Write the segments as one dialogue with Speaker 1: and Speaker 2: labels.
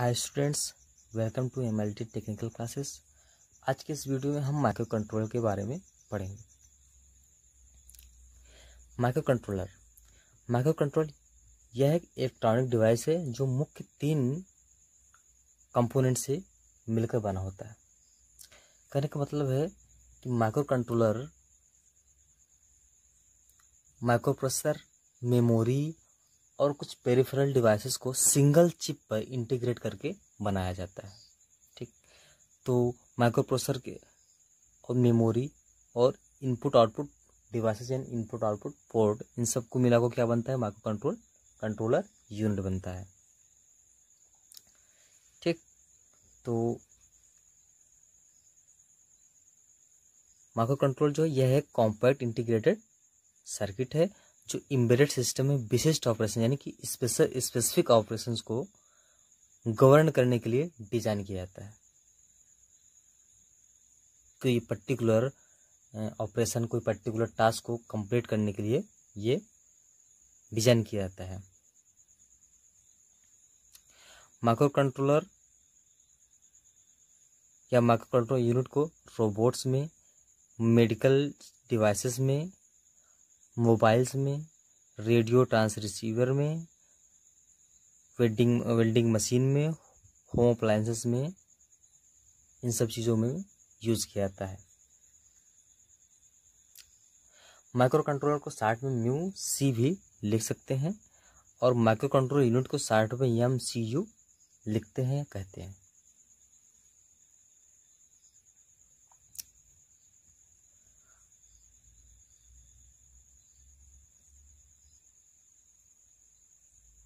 Speaker 1: Hi students welcome to M L technical classes आज के इस वीडियो में हम माइक्रो कंट्रोलर के बारे में पढ़ेंगे। माइक्रो कंट्रोलर माइक्रो कंट्रोल यह एक इलेक्ट्रॉनिक डिवाइस है जो मुख्य तीन कंपोनेंट से मिलकर बना होता है। कहने का मतलब है कि microcontroller microprocessor memory और कुछ पेरिफेरल डिवाइसेस को सिंगल चिप पर इंटीग्रेट करके बनाया जाता है, ठीक? तो माइक्रो प्रोसेसर के और मेमोरी और input output devices and input output port इन सबको मिला को क्या बनता है? माइक्रो कंट्रोल कंट्रोलर यूनिट बनता है, ठीक? तो माइक्रो कंट्रोल जो है, यह है कॉम्पैक्ट इंटीग्रेटेड सर्किट है। जो इम्बेडेड सिस्टम में विशिष्ट ऑपरेशन यानी कि स्पेशल स्पेसिफिक ऑपरेशन को गवर्न करने के लिए डिज़ाइन किया जाता है। कोई पर्टिकुलर ऑपरेशन कोई पर्टिकुलर टास्क को कंप्लीट करने के लिए ये डिज़ाइन किया जाता है। माइक्रो कंट्रोलर या माइक्रो कंट्रोल यूनिट को रोबोट्स में मेडिकल डिवाइसेस में मोबाइल्स में, रेडियो ट्रांस रिसीवर में, वेल्डिंग वेल्डिंग मशीन में, होम अप्लायंसेस में, इन सब चीज़ों में यूज़ किया जाता है। माइक्रो कंट्रोलर को साठ में म्यू सी भी लिख सकते हैं और माइक्रो कंट्रोल यूनिट को साठ में एम सी यू लिखते हैं, कहते हैं।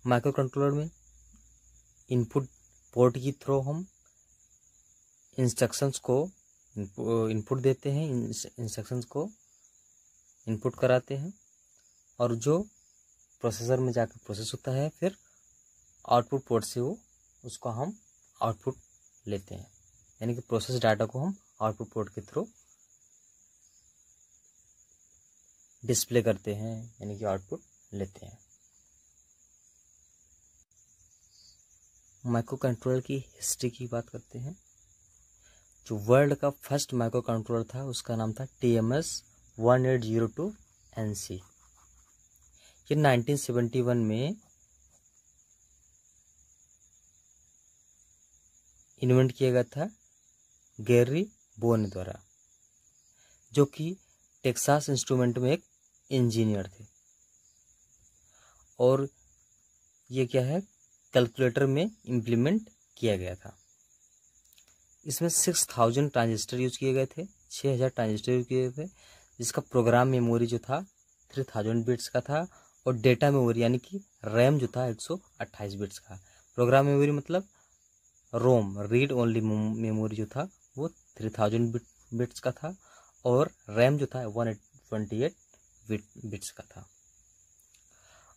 Speaker 1: माइक्रो कंट्रोलर में इनपुट पोर्ट की थ्रू हम इंस्ट्रक्शंस को, इनपुट देते हैं, इंस्ट्रक्शंस को इनपुट कराते हैं और जो प्रोसेसर में जाकर प्रोसेस होता है, फिर आउटपुट पोर्ट से वो, उसको हम आउटपुट लेते हैं। यानी कि प्रोसेस डाटा को हम आउटपुट पोर्ट के थ्रू डिस्प्ले करते हैं, यानी कि आउटपुट लेते हैं। माइक्रो कंट्रोलर की हिस्ट्री की बात करते हैं। जो वर्ल्ड का फ़र्स्ट माइक्रो कंट्रोलर था, उसका नाम था T M S one eight zero two N C ये नाइनटीन सेवेंटी वन में इन्वेंट किया गया था गैरी बोन द्वारा, जो कि टेक्सास इंस्ट्रूमेंट में एक इंजीनियर थे। और ये क्या है? कैलकुलेटर में इम्प्लीमेंट किया गया था। इसमें सिक्स थाउज़ेंड ट्रांजिस्टर यूज़ किए गए थे छः हज़ार ट्रांजिस्टर यूज़ किए थे, जिसका प्रोग्राम मेमोरी जो था थ्री थाउज़ेंड बिट्स का था, और डेटा मेमोरी यानी कि रैम जो था, एक सौ अट्ठाईस बिट्स का। प्रोग्राम मेमोरी मतलब रोम रीड ओनली मेमोरी जो था, वो थ्री थाउज़ेंड बिट बिट्स का था, और रैम जो था वन ट्वेंटी एट बिट्स का था।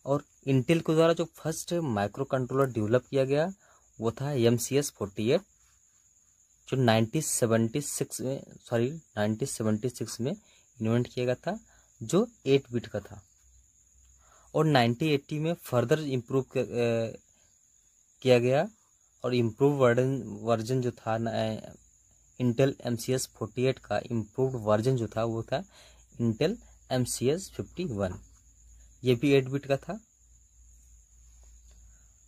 Speaker 1: और इंटेल के द्वारा जो फ़र्स्ट माइक्रो कंट्रोलर डेवलप किया गया, वो था M C S forty eight जो नाइनटीन सेवेंटी सिक्स में सॉरी नाइनटीन सेवेंटी सिक्स में इन्वेंट किया गया था, जो एट बिट का था। और नाइनटीन एट्टी में फर्दर इम्प्रूव किया गया और इम्प्रूव वर्जन वर्जन जो था Intel M C S forty eight का इम्प्रूव वर्जन जो था, वो था Intel M C S fifty one ये भी एट बिट का था।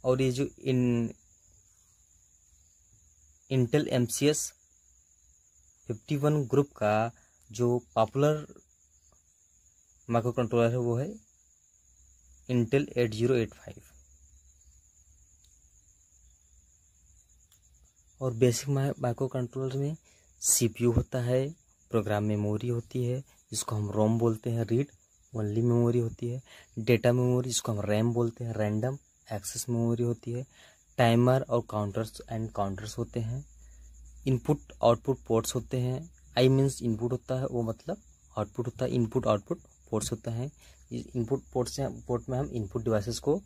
Speaker 1: और ये जो इन Intel M C S fifty one group का जो पॉपुलर माइक्रो कंट्रोलर है, वो है Intel eight zero eight five और बेसिक माइक्रो कंट्रोलर में सीपीयू होता है प्रोग्राम मेमोरी होती है, जिसको हम रोम बोलते हैं रीड ओनली मेमोरी होती है डेटा मेमोरी जिसको हम रैम बोलते हैं रैंडम एक्सेस मेमोरी होती है टाइमर और काउंटर्स एंड काउंटर्स होते हैं इनपुट आउटपुट पोर्ट्स होते हैं आई मीन्स इनपुट होता है, वो मतलब आउटपुट होता है इनपुट आउटपुट पोर्ट्स होता है इनपुट पोर्ट से पोर्ट में हम इनपुट डिवाइसेस को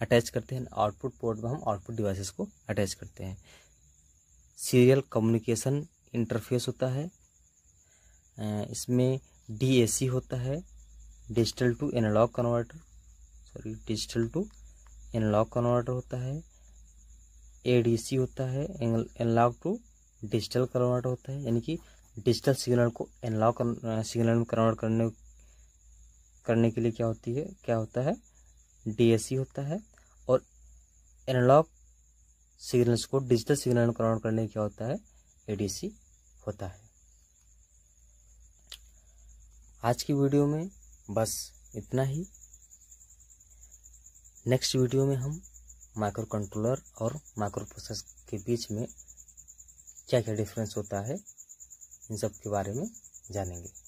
Speaker 1: अटैच करते हैं आउटपुट पोर्ट में हम आउटपुट डिवाइसेस को अटैच करते हैं। सीरियल कम्युनिकेशन इंटरफेस होता है इसमें डीएसी होता है digital to analog converter sorry digital to analog converter होता है एडीसी होता है एनालॉग टू डिजिटल कन्वर्टर होता है, यानी कि डिजिटल सिग्नल को एनालॉग सिग्नल में कन्वर्ट करने करने के लिए क्या होती है, क्या होता है डीएससी होता है, और एनालॉग सिग्नल्स को डिजिटल सिग्नल में कन्वर्ट करने क्या होता है एडीसी होता है। आज की वीडियो में बस इतना ही। नेक्स्ट वीडियो में हम माइक्रो कंट्रोलर और माइक्रो प्रोसेस के बीच में क्या क्या डिफरेंस होता है, इन सब के बारे में जानेंगे।